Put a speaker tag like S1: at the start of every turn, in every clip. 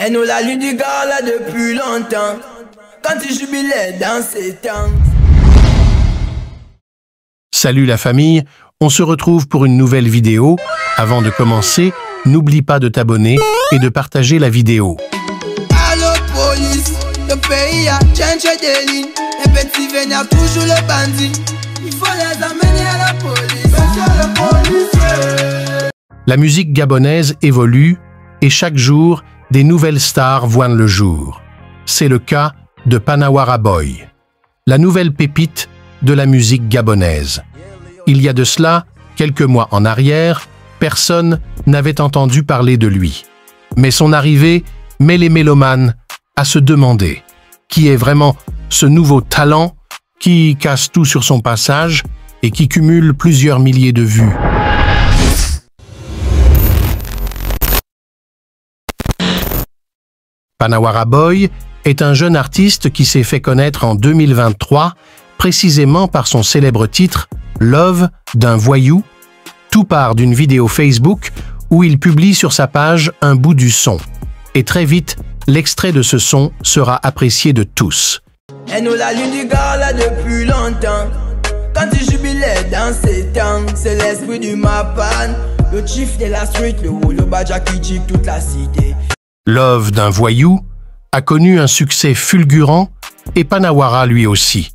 S1: Elle nous l'a lu du gars là depuis longtemps. Quand il jubilait dans ses temps.
S2: Salut la famille, on se retrouve pour une nouvelle vidéo. Avant de commencer, n'oublie pas de t'abonner et de partager la vidéo.
S1: Allô police, le pays a changé de ligne. Les petits vénèrent toujours le bandit. Il faut les amener à la police. Monsieur le policier.
S2: La musique gabonaise évolue et chaque jour, des nouvelles stars voient le jour. C'est le cas de Panawara Boy, la nouvelle pépite de la musique gabonaise. Il y a de cela, quelques mois en arrière, personne n'avait entendu parler de lui. Mais son arrivée met les mélomanes à se demander qui est vraiment ce nouveau talent qui casse tout sur son passage et qui cumule plusieurs milliers de vues. Panawara Boy est un jeune artiste qui s'est fait connaître en 2023 précisément par son célèbre titre Love d'un voyou. Tout part d'une vidéo Facebook où il publie sur sa page un bout du son. Et très vite, l'extrait de ce son sera apprécié de tous. Love d'un voyou a connu un succès fulgurant et Panawara lui aussi.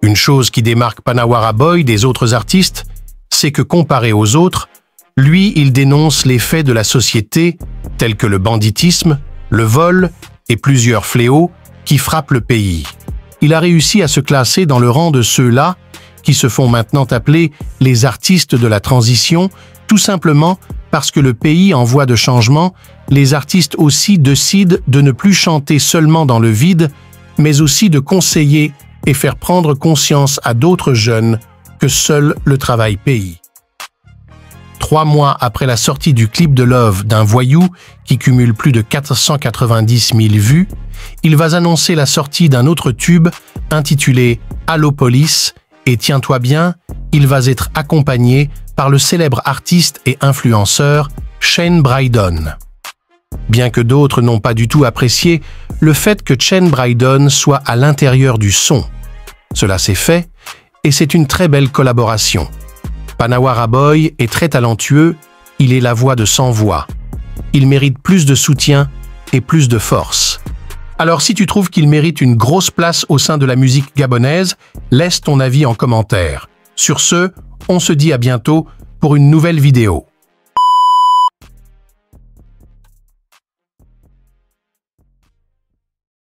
S2: Une chose qui démarque Panawara Boy des autres artistes, c'est que comparé aux autres, lui, il dénonce les faits de la société, tels que le banditisme, le vol et plusieurs fléaux qui frappent le pays. Il a réussi à se classer dans le rang de ceux-là qui se font maintenant appeler les artistes de la transition, tout simplement parce que le pays en voie de changement, les artistes aussi décident de ne plus chanter seulement dans le vide, mais aussi de conseiller et faire prendre conscience à d'autres jeunes que seul le travail paye. Trois mois après la sortie du clip de Love d'un voyou qui cumule plus de 490 000 vues, il va annoncer la sortie d'un autre tube intitulé Allo Police et tiens-toi bien, il va être accompagné par le célèbre artiste et influenceur Shane Brydon. Bien que d'autres n'ont pas du tout apprécié le fait que Shane Brydon soit à l'intérieur du son. Cela s'est fait et c'est une très belle collaboration. Panawara Boy est très talentueux, il est la voix de sans voix. Il mérite plus de soutien et plus de force. Alors si tu trouves qu'il mérite une grosse place au sein de la musique gabonaise, laisse ton avis en commentaire. Sur ce, on se dit à bientôt pour une nouvelle vidéo.